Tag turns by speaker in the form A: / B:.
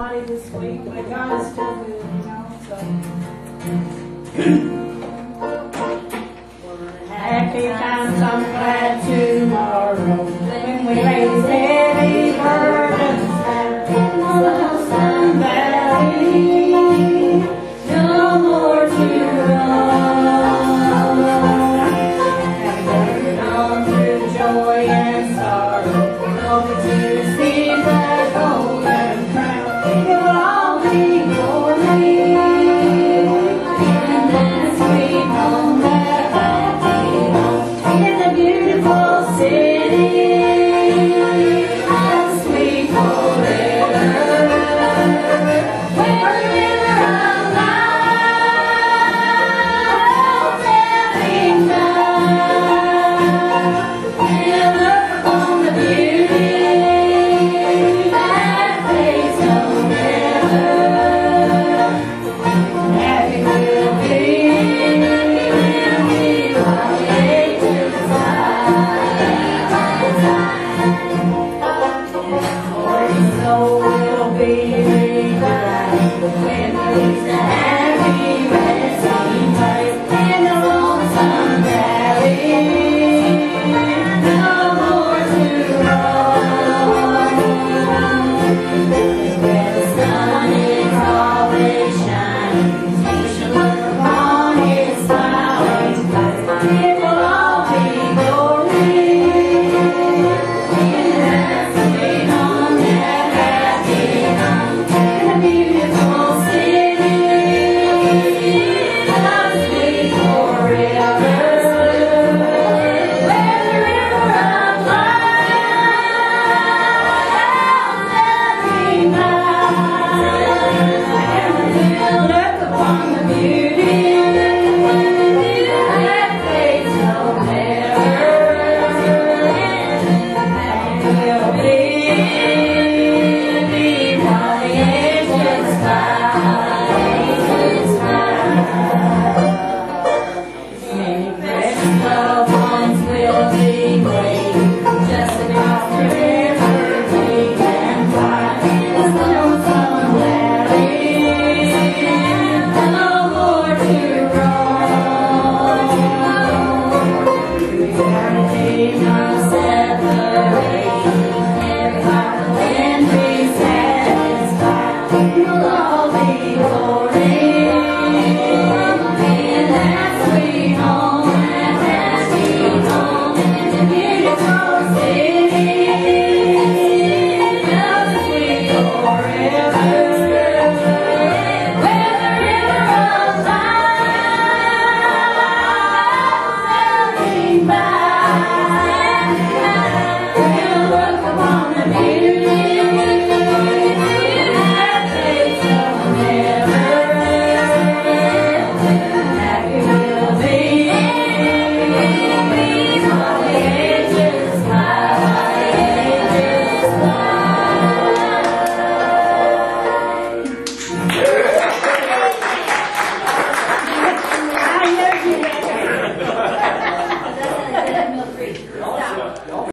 A: body this week, but God is still good, you know. So happy times, I'm glad to. Buenas You'll all be glory.